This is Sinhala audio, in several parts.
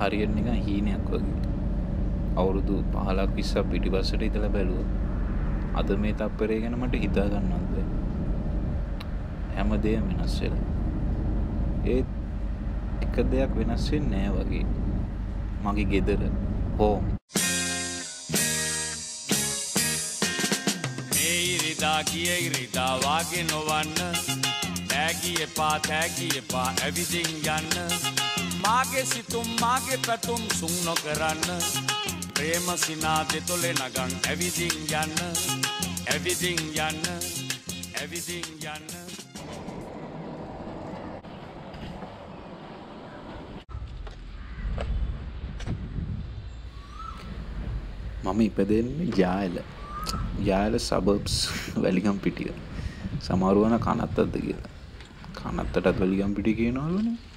හරියට නිකන් හීනයක් වගේ. අවුරුදු පහලක් විස්සක් පිටිපස්සට ඉතලා බැලුව අද මේ තප්පරේ ගැන මට හිතාගන්නත් හැම දෙය වෙනස් වෙලා. ඒත් එක දෙයක් වෙනස් වෙන්නේ නෑ වගේ. මගේ ගෙදර හෝම් මේ ඉරිදා කිය ඉරිදා වාගේ නොවන්න. තෑගි එපා තෑගි එපා ඇවිදින් යන්න. මාගේ සිතුම් මාගේ පැතුම් සුන් නොකරන්න ප්‍රේම සිනා දෙතොලෙ නගන් ඇවිදින් යන්න ඇවිදින් යන්න ඇවිදින් යන්න මම ඉපදෙන්නේ ජායල ජායල සබබ්ස් වැලිකම් පිටිය. සමරුවන කනත්තත්ද කියලා. කනත්තටත් වැලිකම් පිටි කියනවලනේ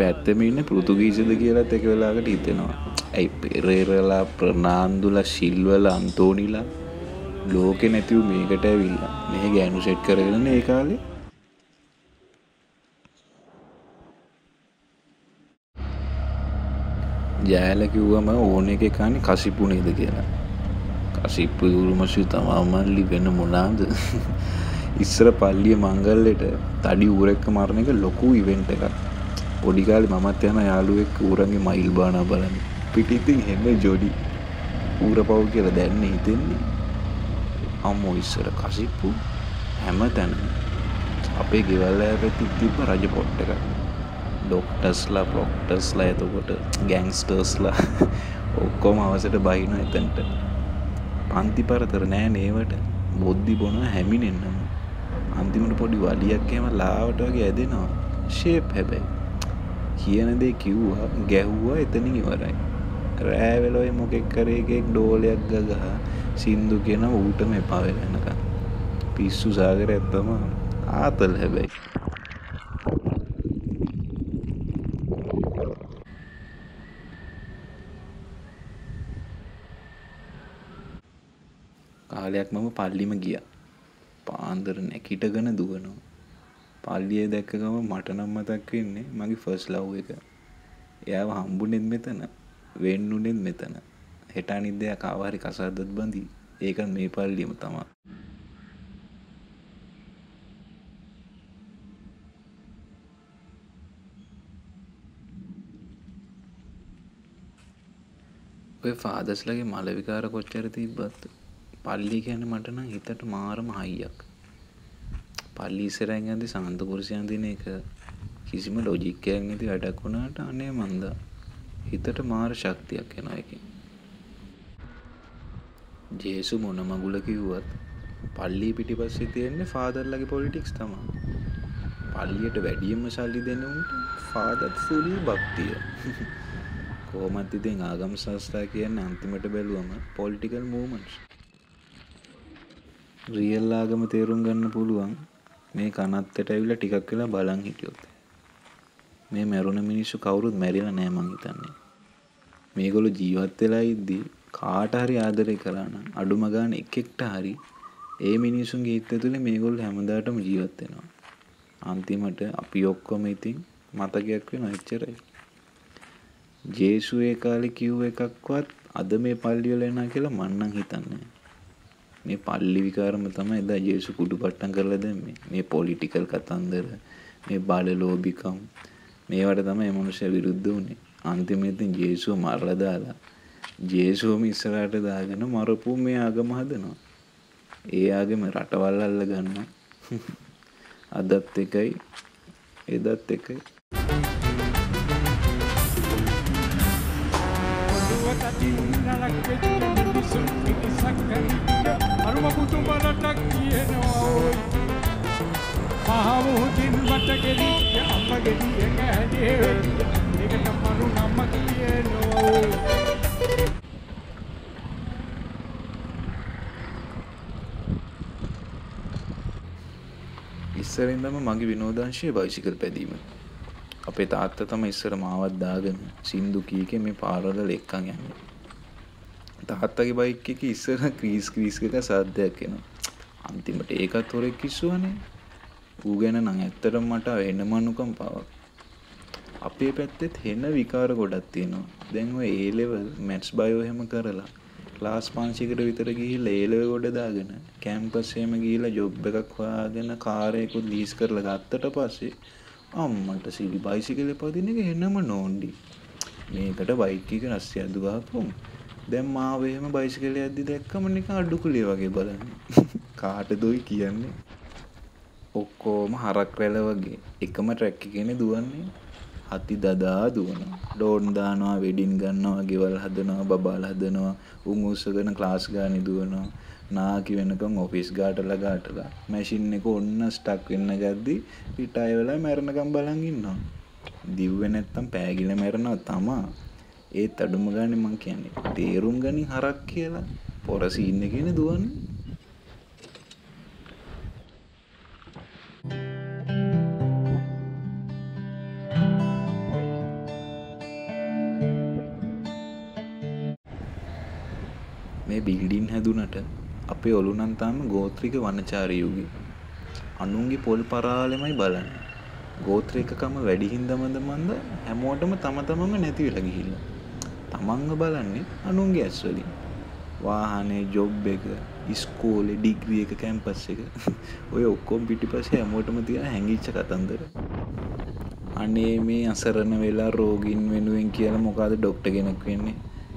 පැත්තම ඉන්න පෘතුගීසිද කියලත් එක වෙලාකට හිතෙනවා. ඇයි පෙරේරලා ප්‍රනාන්දුල ශිල්වල අන්තෝනිලා ලෝකෙ නැතිව මේකට ඇවිල්ලා? මේ ගෑනු සෙට් කරගෙන ඒ කාලේ. ජෑල කිව්වම ඕන එක කානි කසිප්පු නේද කියලා. කසිප්පු දුරුමශු තමාමල්ලි වෙන මොනාද? ඉස්සර පල්ලිය මංගල්ලට තඩි ඌරෙක්ක මරණ එක ලොකු ඉවෙන්ට එකක්. පොඩිකාලි මමත් යන යාළුවෙක් ඌරගේ මයිල් බාන බලන්න. පිටිතින් හෙම ජොඩි. ඌර පව් කියල දැන්න හිතෙන්නේ. අම්මෝ ඉස්සර කසිප්පු හැම තැන අපේ ගෙවල්ල පැති තිබ රජ පොට්ට එකක්. ඩොක්ටස්ලා පොක්ටස්ලා එතකොට ගැංස්ටර්ස්ලා ඔක්කොම අවසට බහින එතැන්ට. පන්ති පරතර නෑ නේවට. බොද්ධි බොන හැමිනෙන්න්නම අන්තිමට පොඩි වලියක්කම ලාවට වගේ ඇදෙනවා. ශේප් හැබැයි. කියන දේ කිව්වා ගැහ්වා එතනින් ඉවරයි. රෑවෙලොයි මොකෙක් කරේගෙක් ඩෝලයක් ගගහ සින්දු කියන ඌටම එපාවෙලනක පිස්සු සාගර ඇත්තම ආතල් හැබැයි. කාලයක් මම පල්ලිම ගිය. පාන්දර නැකිටගන දුවනවා. පල්ලිය දැක්කගම මට නම් මතක් වෙන්නේ මගේ ෆස් ලව් එක. එයාව හම්බුනෙත් මෙතන වෙන්නුනෙත් මෙතන. හෙට අනිද්දයක් ආවාහරි කසාදත් බඳි. ඒකත් මේ පල්ලියම තමා ඔය ෆාදස්ලගේ මලවිකාර කොච්චර තිබ්බත් පල්ලි ගැන මට නම් හිතට මාරම හයියක්. පල්ලි ඉස්සරහින් යද්දි සාන්තපුරුෂයන් දින එක කිසිම ලොජික් එකක් නැති වැඩක් වුණාට අනේ මන්දා හිතට මාර ශක්තියක් එනවා එකෙන්. ජේසු මොන මගුල කිව්වත් පල්ලි පිටිපස්සේ තියෙන්නේ ෆාදර්ලගේ පොලිටික්ස් තමයි පල්ලියට වැඩියෙන්ම සල්ලි දෙන උන්ට ෆාදර් ෆුල් භක්තිය. කොහොමත් ඉතින් ආගම් ශාස්ත්‍රා කියන්නේ අන්තිමට බැලුවම පොලිටිකල් මූවමන්ට්ස් රියල් ආගම තේරුම් ගන්න පුළුවන් මේ කනත්තට ඇවිල්ලා ටිකක් වෙලා බලන් හිටියොත්. මේ මැරුණ මිනිස්සු කවුරුත් මැරිලා නෑ මං හිතන්නේ. මේගොල්ලෝ ජීවත් වෙලා ඉද්දි කාට හරි ආදරය කළා නම් අඩුම ගානේ එකෙක්ට හරි ඒ මිනිසුන්ගේ හිත ඇතුලේ මේගොල්ලෝ හැමදාටම ජීවත් වෙනවා. අන්තිමට අපි ඔක්කොම ඉතින් මතකයක් වෙනවා එච්චරයි. ජේසු ඒ කාලේ කිව්ව එකක්වත් අද මේ පල්ලි වල එනවා කියලා මං නම් හිතන්නේ මේ පල්ලි විකාරම තමයි එදා ජේසු කුඩු පට්ටම් කරලා දැම්මේ මේ පොලිටිකල් කතන්දර මේ බල ලෝබිකම් මේවට තමයි මේ මනුස්සයා විරුද්ධ වුනේ. අන්තිමේ ඉතින් ජේසුව මරලා දාලා ජේසුවම ඉස්සරහට දාගෙන මරපු මේ ආගම හදනවා. ඒ ආගම රටවල් අල්ල ගන්නවා. අදත් එකයි එදත් එකයි. නලක් වෙච්ච මිනිසුන් පිටිසක් කරිය අරුම පුතුම රටක් කියනවා ඔයි. මහමුහුදින් වට ගෙලිච්ච අම්ම ගෙඩිය කෑදේ වෙච්ච ඒකට මරු නම කියනවා ඔයි. ඉස්සරින්දම මගේ විනෝදංශය බයිසිකල් පැදීම. අපේ තාත්ත තම ඉස්සර මාවත් දාගෙන සින්දු කීකේ මේ පාරවල එක්කන් යන්නේ. තාත්තගේ බයික් එක ඉස්සර ක්‍රීස් ක්‍රීස් එක සාද්දයක් එනවා. අන්තිමට ඒකත් හොරෙක් කිස්සුවනේ. ඌ ගැන නම් ඇත්තටම මට වෙන මනුකම් පවක්. අපේ පැත්තෙත් හෙන විකාර ගොඩක් තියෙනවා. දැන් ඔය ඒ ලෙවල් මැත්ස් බයෝ එහෙම කරලා ක්ලාස් පන්සිකට විතර ගිහිල්ලා ඒ ලෙවල් ගොඩ දාගෙන කැම්පස් එහෙම ගිහිල්ලා ජොබ් එකක් හොයාගෙන කාර් එකකුත් ලීස් කරලා ගත්තට පස්සේ අම්මට සිලි බයිසිකලේ පදින එක හෙනම නෝන්ඩි මේකට බයික් එක රස්සිය අදු ගහපුවම දැන් මාව එහෙම බයිසිකලේ යද්දි දැක්කම නිකන් අඩුකුලිය වගේ බලන්න. කාටදොයි කියන්නේ? ඔක්කොම හරක් රැළ වගේ. එකම ට්‍රැක් එකනේ දුවන්නේ. හති දදා දුවනවා. ඩෝන් දානවා වෙඩින් ගන්නවා ගෙවල් හදනවා බබාල හදනවා උන් උස්සගෙන ක්ලාස් ගානේ දුවනවා. නාකි වෙනකම් ඔෆිස් ගාටලා ගාටලා. මැෂින් එක ඔන්න ස්ටක් වෙන්න ගද්දි රිටයර් වෙලා මැරෙනකම් බලන් ඉන්නවා. දිව්වේ නැත්තම් පෑගිලා මැරෙනවා තමා. ඒත් අඩුම ගානේ මං කියන්නේ තේරුම් ගනින් හරක් කියලා පොර සීන් එකේනේ දුවන්නේ මේ බිල්ඩින් හැදුනට අපේ ඔලුනන් තාම ගෝත්‍රික වනචාරී යුගේ. අනුන්ගේ පොල් පරාලෙමයි බලන්නේ. ගෝත්‍රිකකම වැඩි හින්දාමද මන්ද හැමෝටම තම තමන්ම නැති වෙලා ගිහිල්ලා. තමන්ව බලන්නේ අනුන්ගේ ඇස් වලින්. වාහනේ ජොබ් එක, ඉස්කෝලේ ඩිග්‍රී එක කැම්පස් එක. ඔය ඔක්කොම පිටිපස්සේ හැමෝටම තියෙන හැංගිච්ච කතන්දර. අනේ මේ අසරණ වෙලා රෝගීන් වෙනුවෙන් කියලා මොකද ඩොක්ටර් කෙනෙක් වෙන්නේ?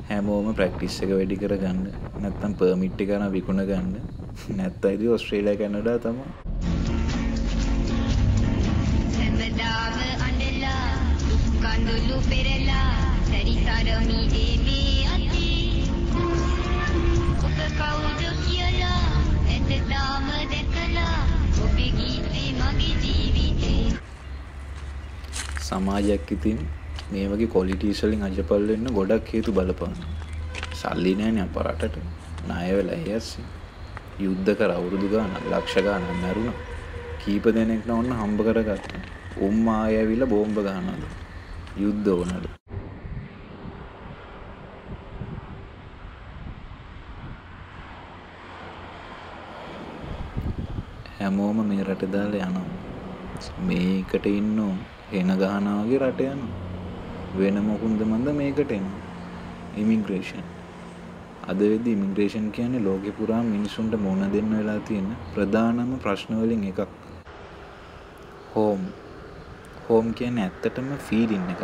හැමෝම ප්‍රැක්ටිස් එක වැඩි කරගන්න නැත්තම් පර්මිට් එක අරන් විකුණ ගන්න නැත්නම් ඉතින් ඕස්ට්‍රේලියා කැනඩා තමයි හැමදාම අඬලා දුක් කඳුළු පෙරලා සැරිසරමි ඒමේ අතේ ඔබ කවුද කියලා ඇතදාම දැකලා ඔබේ ගීතේ මගේ ජීවිතේ සමාජයක් ඉතින් මේ වගේ කොලිටීස් වලින් අජපල් වෙන්න ගොඩක් හේතු බලපානවා. සල්ලි නැහැනේ අප රටට. ණය වෙලා ඇයස්සේ. යුද්ධ කර අවුරුදු ගාණක් ලක්ෂ ගාණක් මැරුණා. කීප දෙනෙක් නෝන්න හම්බ කරගත්තා. උම්ම ආය ඇවිල්ලා බෝම්බ ගහනවලු. යුද්ධ වුණලු. හැමෝම මේ රට දාලා යනවා. මේකට ඉන්නෝ එන ගහනවා වගේ රට යනවා. වෙන මොකුන්ද මන්ද මේකට එනවා. ඉමිග්‍රේෂන්. අද වෙද්දි ඉමිග්‍රේෂන් කියන්නේ ලෝකෙ පුරා මිනිසුන්ට මුණ දෙන්න වෙලා තියෙන ප්‍රධානම ප්‍රශ්න වලින් එකක්. හෝම්. හෝම් කියන්නේ ඇත්තටම ෆීලින් එකක්.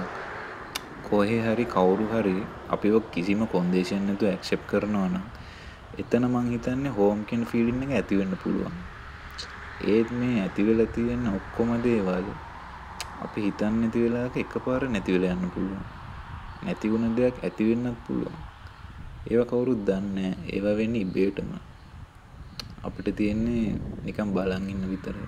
කොහේ හරි කවුරු හරි අපිව කිසිම කොන්දේෂන් නැතුව ඇක්සෙප්ට් කරනවා නම් එතන මං හිතන්නේ හෝම් කියන ෆීලින් එක ඇති වෙන්න පුළුවන්. ඒත් මේ ඇති වෙලා තියෙන ඔක්කොම දේවල් අපි හිතන්නේ නැති වෙලාවක එකපාර නැති වෙලා යන්න පුළුවන්. නැති වුණ දෙයක් ඇති වෙන්නත් පුළුවන්. ඒවා කවුරුත් දන්නේ නැහැ. ඒවා වෙන්නේ ඉබේටම. අපිට තියෙන්නේ නිකන් බලන් ඉන්න විතරයි.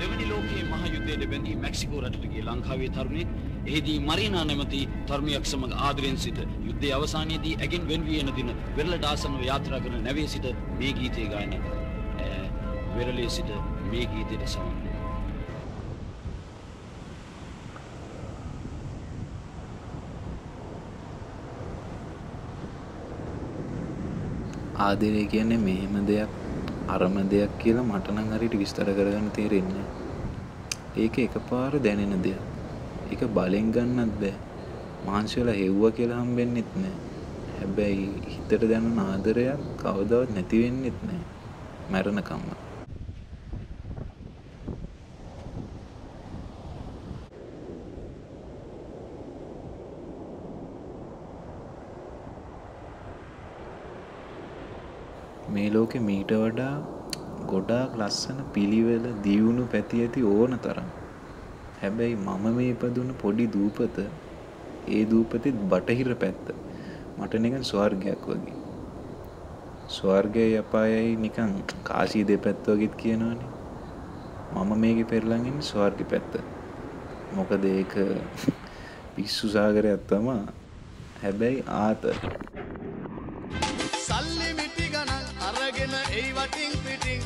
දෙවනි ලෝකයේ මහ යුද්ධයට බැඳී මැක්සිකෝ රටට ගිය ලංකාවේ තරුණයෙක් එහිදී මරීනා නැමැති තරුණියක් සමග ආදරෙන් සිට යුද්ධයේ අවසානයේදී ඇගෙන් වෙන් වී එන දින වෙරළට ආසන්නව යාත්‍රා කරන නැවේ සිට මේ ගීතය ගායනා කළා. ඈ, වෙරළේ සිට මේ ගීතයට සමන් ආදරය කියන්නේ මෙහෙම දෙයක් අරම දෙයක් කියලා මට නම් හරියට විස්තර කරගන්න තේරෙන්නේ නැහැ. ඒක එකපාර දැනෙන දෙයක්. ඒක බලෙන් ගන්නත් බෑ. මහන්සි වෙලා හෙව්වා කියලා හම්බෙන්නෙත් නැහැ. හැබැයි හිතට දැනෙන ආදරයක් කවදාවත් නැති වෙන්නෙත් නැහැ. මැරෙනකම්ම. මේ ලෝකෙ මීට වඩා ගොඩාක් ලස්සන පිළිවෙල දියුණු පැති ඇති ඕන තරම්. හැබැයි මම මේ ඉපදුන පොඩි දූපත ඒ දූපතෙත් බටහිර පැත්ත. මට නිකන් ස්වර්ගයක් වගේ. ස්වර්ගයයි අපායයි නිකන් කාසි දෙපැත්ත වගේත් කියනවනේ. මම මේකේ පෙරලන් ඉන්නේ ස්වර්ග පැත්ත. මොකද ඒක පිස්සු සාගරයක් තමා. හැබැයි ආතල්. සල්ලි මිටි ගණන් අරගෙන එයි වටින් පිටින්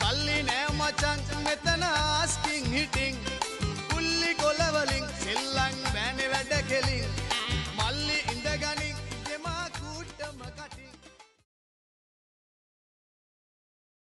කල්ලි නෑ මචන් මෙතන ආස්කින් හිටින් වලින් සෙල්ලම් බෑනේ වැඩ කෙලින්.